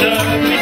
Under